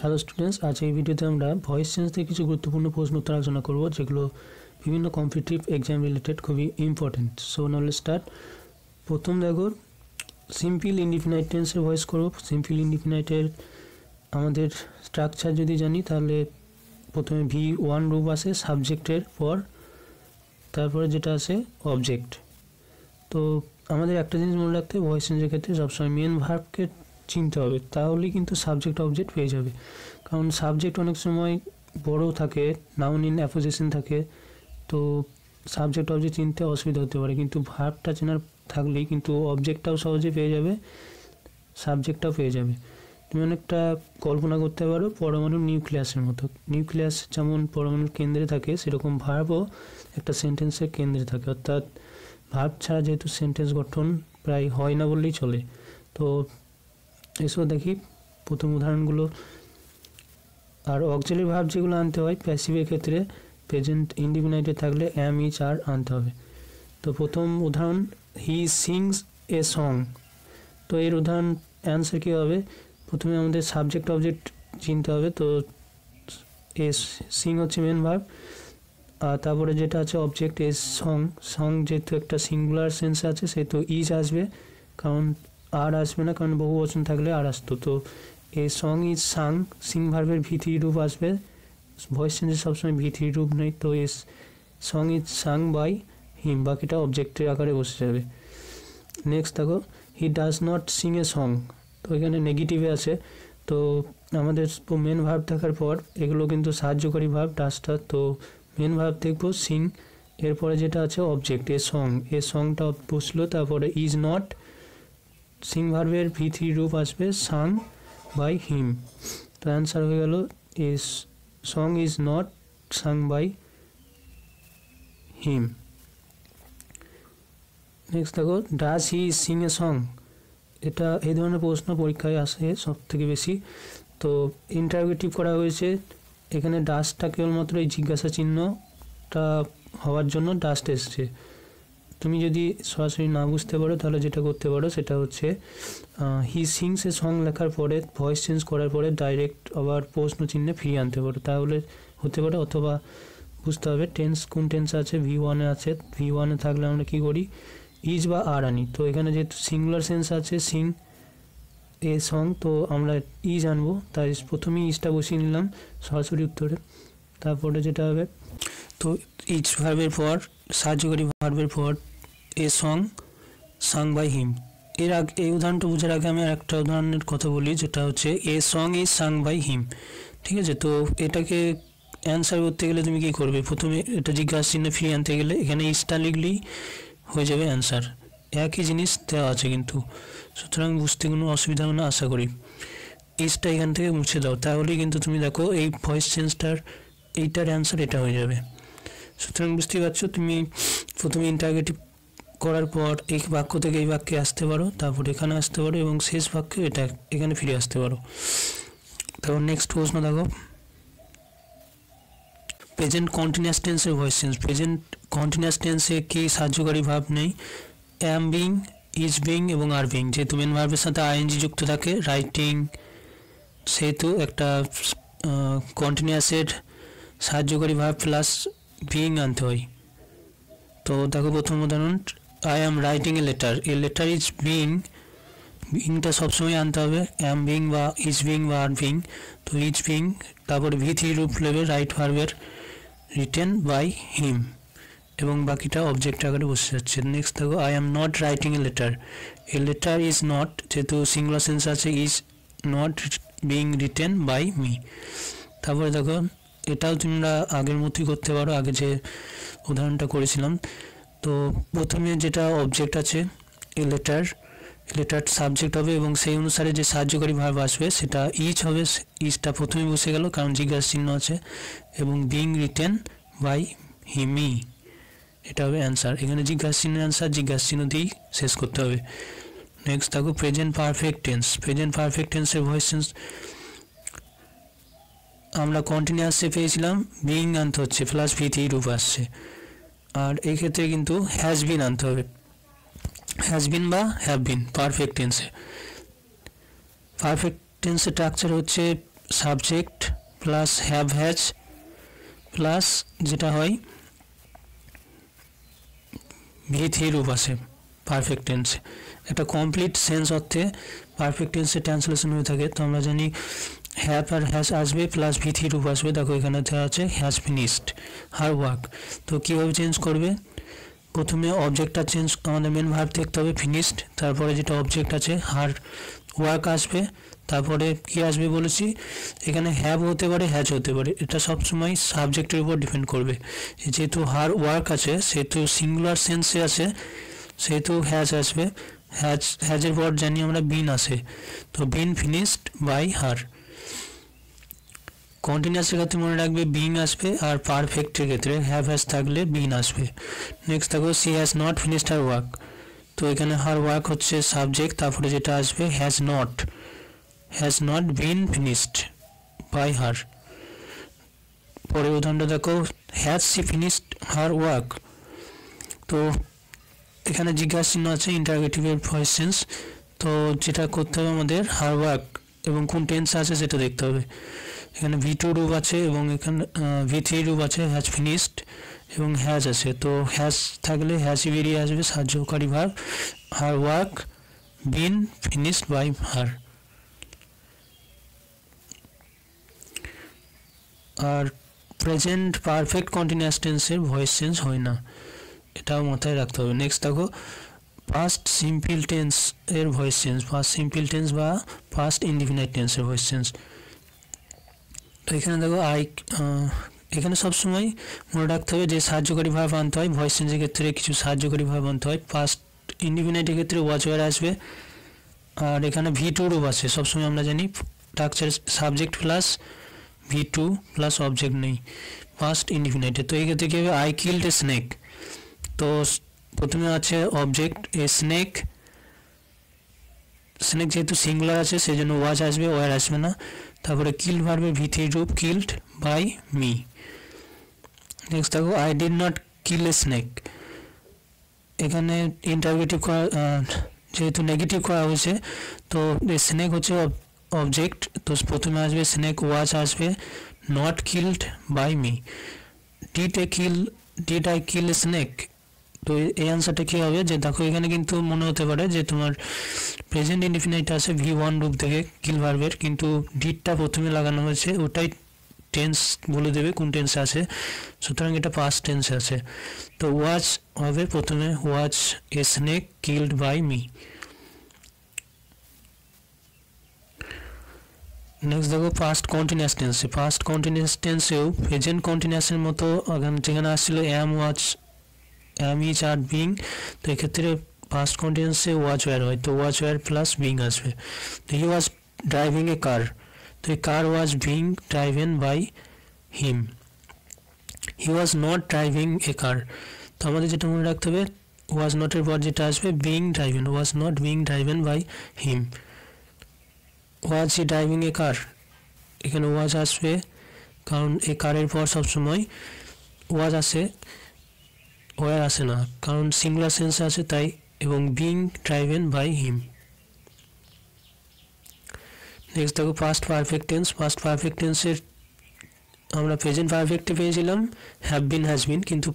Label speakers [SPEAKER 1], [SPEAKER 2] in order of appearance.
[SPEAKER 1] Hello students আজ এই ভিডিওতে আমরা ভয়েস চেঞ্জ থেকে কিছু গুরুত্বপূর্ণ প্রশ্ন উত্তর আলোচনা করব, যেগুলো বিভিন্ন কম্পিটিটিভ এক্সাম রিলেটেড খুবই ইম্পর্টেন্ট সো নাহলে স্টার্ট প্রথম দেখো সিম্পল ইন্ডিফিনাইট টেন্সের ভয়েস করব সিম্পল ইন্ডিফিনাইটের আমাদের স্ট্রাকচার যদি জানি, তাহলে প্রথমে ভি ওয়ান রূপ আসে সাবজেক্টের পর তারপরে যেটা আছে অবজেক্ট তো আমাদের একটা জিনিস মনে রাখতে ভয়েস চেঞ্জের ক্ষেত্রে সবসময় মেন ভার্বকে চিনতে হবে, তাহলেই কিন্তু সাবজেক্ট অবজেক্ট পেয়ে যাবে। কারণ সাবজেক্ট অনেক সময় বড় থাকে নাউন ইন অ্যাপোজিশন থাকে, তো সাবজেক্ট অবজেক্ট চিনতে অসুবিধা হতে পারে। কিন্তু ভার্বটা চেনার থাকলেই কিন্তু অবজেক্টটাও সহজে পেয়ে যাবে সাবজেক্টটাও পেয়ে যাবে। তুমি অনেকটা কল্পনা করতে পারো পরমাণুর নিউক্লিয়াসের মতো। নিউক্লিয়াস যেমন পরমাণুর কেন্দ্রে থাকে, সেরকম ভার্বও একটা সেন্টেন্সের কেন্দ্রে থাকে। অর্থাৎ ভার্ব ছাড়া যেহেতু সেন্টেন্স গঠন প্রায় হয় না বললেই চলে। তো এসব দেখি। প্রথম উদাহরণগুলো। আর অক্সিলারি ভাব যেগুলো আনতে হয় প্যাসিভের ক্ষেত্রে প্রেজেন্ট ইন্ডিপেন্ডেন্টে থাকলে অ্যাম ইচ আর আনতে হবে। তো প্রথম উদাহরণ হি সিংস এ সং তো এর উদাহরণ অ্যান্সার কী হবে? প্রথমে আমাদের সাবজেক্ট অবজেক্ট চিনতে হবে। তো এ সিং হচ্ছে মেন ভার্ব আর তারপরে যেটা আছে অবজেক্ট এ সং সং যেহেতু একটা সিঙ্গুলার সেন্স আছে, সেহেতু ইজ আসবে। কারণ আর আসবে না কারণ বহু বচন থাকলে আর আসতো তো a song is sung sing ভার্বের ভি রূপ আসবে। ভয়েস চেঞ্জে সবসময় ভি রূপ নেই। তো as song is sung by him বাকিটা অবজেক্টের আকারে বসে যাবে। নেক্সট দেখো he does not sing a song তো এখানে নেগেটিভে আছে। তো আমাদের মেন ভাব থাকার পর এগুলো কিন্তু সাহায্যকারী ভাব ডাসটা তো মেন ভাব দেখব সিং এরপরে যেটা আছে অবজেক্ট এ সং এ সংটা বসল, তারপরে ইজ নট সিং ভার্বের ভি থ্রি রূপ আসবে সাং বাই হিম। তো অ্যান্সার হয়ে গেল is song is not sung by him. Next দেখো, does he sing a song? এটা এই ধরনের প্রশ্ন পরীক্ষায় আসে সব থেকে বেশি। তো ইন্টারোগেটিভ করা হয়েছে, এখানে ডাস্টটা কেবলমাত্র এই জিজ্ঞাসা চিহ্নটা হওয়ার জন্য ডাস্ট এসছে তুমি যদি সরাসরি না বুঝতে পারো, তাহলে যেটা করতে পারো সেটা হচ্ছে হি সিংস এ সং লেখার পরে ভয়েস চেঞ্জ করার পরে ডাইরেক্ট আবার প্রশ্ন চিহ্নে ফিরিয়ে আনতে পারো। তাহলে হতে পারে অথবা বুঝতে হবে টেন্স কোন টেন্স আছে ভি ওয়ানে আছে ভি ওয়ানে থাকলে আমরা কী করি? ইজ বা আর আনি। তো এখানে যেহেতু সিঙ্গুলার সেন্স আছে সিং এ সং তো আমরা ইজ আনব। তাই প্রথমেই ইজটা বসিয়ে নিলাম সরাসরি উত্তরে। তারপরে যেটা হবে তো ইজ ভার্বের পর, সাহায্যকারী ভার্বের পর, এ সং সাং বাই হিম এর আগে, এই উদাহরণটা বোঝার আগে আমি একটা উদাহরণের কথা বলি, যেটা হচ্ছে, a song is sung by him ঠিক আছে? তো এটাকে অ্যান্সার করতে গেলে তুমি কী করবে? প্রথমে এটা জিজ্ঞাসা চিহ্ন ফিরিয়ে আনতে গেলে এখানে ইজটা লিখলেই হয়ে যাবে অ্যান্সার একই জিনিস দেওয়া আছে কিন্তু। সুতরাং বুঝতে কোনো অসুবিধা হবে না, আশা করি। ইজটা এখান থেকে মুছে দাও। তাহলেই কিন্তু তুমি দেখো, এই ভয়েস চেঞ্জটার এইটার অ্যান্সার এটা হয়ে যাবে। সুতরাং বুঝতেই পারছ, তুমি প্রথমে ইন্টারগেটিভ করার পর এই বাক্য থেকে এই বাক্যে আসতে পারো, তারপর এখানে আসতে পারো এবং শেষ বাক্যে এটা এখানে ফিরে আসতে পারো। তারপর নেক্সট প্রশ্ন দেখো। প্রেজেন্ট কন্টিনিউয়াস টেন্সের ভয়েস চেঞ্জ প্রেজেন্ট কন্টিনিউয়াস টেন্সে কি সাহায্যকারী ভাব নেই? অ্যাম বিং ইজ বিং এবং আর বিং যেহেতু মেন ভার্বের সাথে আইএনজি যুক্ত থাকে রাইটিং সেহেতু একটা কন্টিনিউয়াসের সাহায্যকারী ভাব প্লাস বিং আনতে হয় তো দেখো প্রথম উদাহরণ I am writing a letter a letter is being বিংটা সবসময় আনতে হবে। অ্যাম বিং বা ইজ বিং বা আর বিং তো ইজ বিং তারপরে ভি থ্রি রূপ নেবে রাইট ভার্বের রিটেন বাই হিম এবং বাকিটা অবজেক্ট আকারে বসে যাচ্ছে। নেক্সট দেখো I am not writing a letter a letter is not যেহেতু সিঙ্গুলার সেন্স আছে is not being written by me তারপরে দেখো এটাও তোমরা আগের মতোই করতে পারো, আগে যে উদাহরণটা করেছিলাম। তো প্রথমে যেটা অবজেক্ট আছে এ লেটার লেটার সাবজেক্ট হবে এবং সেই অনুসারে যে সাহায্যকারী ভাব আসবে, সেটা ইচ হবে ইচটা প্রথমে বসে গেল, কারণ জিজ্ঞাসা চিহ্ন আছে, এবং বিং রিটেন বাই হিমি এটা হবে অ্যান্সার এখানে জিজ্ঞাসা চিহ্নের অ্যান্সার জিজ্ঞাসা চিহ্ন দিয়েই শেষ করতে হবে। নেক্সট থাকো present perfect tense present perfect টেন্সের ভয়েস চেঞ্জ আমরা কন্টিনিউয়াসে পেয়েছিলাম বিং আনতে হচ্ছে প্লাস ভি থ্রি রূপ আসছে। আর এই ক্ষেত্রে কিন্তু হ্যাজ বিন আনতে হবে। হ্যাজ বিন বা হ্যাভ বিন পারফেক্ট টেন্সে পারফেক্ট টেন্সের স্ট্রাকচার হচ্ছে subject plus have has plus যেটা হয় ভি থ্রি রূপ আসে পারফেক্ট টেন্সে একটা কমপ্লিট সেন্স অর্থে পারফেক্ট টেন্সে ট্রান্সলেশন হয়ে থাকে। তো আমরা জানি হ্যাভ আর হ্যাজ আসবে প্লাস ভি থ্রি রূপ আসবে দেখো এখানে দেওয়া আছে হ্যাজ ফিনিশড হার ওয়ার্ক তো কীভাবে চেঞ্জ করবে? প্রথমে অবজেক্টটা চেঞ্জ আমাদের মেন ভার্ব দেখতে হবে ফিনিশড তারপরে যেটা অবজেক্ট আছে হার ওয়ার্ক আসবে। তারপরে কি আসবে বলেছি? এখানে হ্যাভ হতে পারে হ্যাজ হতে পারে। এটা সবসময় সাবজেক্টের উপর ডিপেন্ড করবে। যেহেতু হার ওয়ার্ক আছে, সেহেতু সিঙ্গুলার সেন্সে আছে, সেহেতু হ্যাজ আসবে। হ্যাজ হ্যাজের পর জানি আমরা বিন আসে তো বিন ফিনিশড বাই হার কন্টিনিউয়াসের ক্ষেত্রে মনে রাখবে বিং আসবে আর পারফেক্টের ক্ষেত্রে হ্যাভ হ্যাজ থাকলে বিন আসবে। নেক্সট থাকবে she has not finished her work তো এখানে হার ওয়ার্ক হচ্ছে সাবজেক্ট তারপরে যেটা আসবে has not has not been finished by her পরের উদাহরণটা দেখো has she finished her work তো এখানে জিজ্ঞাসা আছে ইন্টারগেটিভের ভয়েস তো যেটা করতে হবে আমাদের হার ওয়ার্ক এবং কোন টেন্স আছে সেটা দেখতে হবে। এখানে ভি টু রুপ আছে এবং এখানে ভি থ্রি রুপ আছে হ্যাজ ফিনিশড এবং হ্যাজ আছে। তো হ্যাজ থাকলে হ্যাজই বেরিয়ে আসবে, সাহায্যকারী ভাব her work been finished by her R present perfect continuous টেন্সের ভয়েস চেঞ্জ হয় না। এটাও মাথায় রাখতে হবে। নেক্সট দেখো পাস্ট সিম্পল টেন্স এর voice change past simple tense বা পাস্ট ইনডিফিনাইট টেন্সের ভয়েস চেঞ্জ তো এখানে দেখো, আই এখানে সবসময় মনে রাখতে হবে যে সাহায্যকারী ভাব আনতে হয় ভয়েস চেঞ্জের ক্ষেত্রে কিছু সাহায্যকারী ভাব আনতে হয়। পাস্ট ইনডিফিনাইটের ক্ষেত্রে ওয়াচ ওয়ার আসবে। আর এখানে ভি টু রূপ আছে, সবসময় আমরা জানি structure subject plus V two plus object নেই। পাস্ট ইনডিফিনাইটে তো এই ক্ষেত্রে কী হবে? আই কিল্ড এ স্নেক তো প্রথমে আছে অবজেক্ট এ স্নেক স্নেক যেহেতু সিঙ্গুলার আছে সেই জন্য ওয়াচ আসবে ওয়ার আসবে না। তারপরে কিল ভার্বে ভি থ্রি রূপ কিল্ড বাই মি নেক্সট দেখো I did not kill a snake এখানে ইন্টারগেটিভ করা যেহেতু নেগেটিভ করা হয়েছে, তো স্নেক হচ্ছে অবজেক্ট তো প্রথমে আসবে স্নেক ওয়াচ আসবে not killed by me did a kill did I kill snake তো এই অ্যান্সারটা কী হবে? যে দেখো, এখানে কিন্তু মনে হতে পারে যে তোমার প্রেজেন্ট ইনডিফিনাইট আছে ভি ওয়ান রূপ থেকে কিল ভার্বের কিন্তু ডিটটা প্রথমে লাগানো হয়েছে, ওটাই টেন্স বলে দেবে কোন টেন্সে আছে। সুতরাং এটা পাস্ট টেন্সে আছে। তো ওয়াচ হবে প্রথমে was a snake killed by me next দেখো ফার্স্ট কন্টিনিউয়াস টেন্সে ফার্স্ট কন্টিনিউয়াস টেন্সেও প্রেজেন্ট কন্টিনিউয়াসের মতো, যেখানে আসছিল am was am is are being, তো এক্ষেত্রে পাস্ট কন্টিনিউসে ওয়াচ ওয়ার হয়, তো ওয়াচ ওয়ার প্লাস বিং আসবে। তো হি ওয়াজ ড্রাইভিং এ কার তো এই car was being driven by him he was not driving a car তো আমাদের যেটা মনে রাখতে হবে ওয়াজ নটের পর যেটা আসবে being driven was not being driven by him was he driving a car এখানে ওয়াজ আসবে, কারণ এই কারের পর সবসময় ওয়াজ আসে। ওয়ার আসে না, কারণ সিঙ্গুলার সেন্স আছে তাই, এবং being driven by him next দেখো past perfect tense past perfect টেন্সের আমরা প্রেজেন্ট পারফেক্টে পেয়েছিলাম হ্যাভ বিন হ্যাজ বিন কিন্তু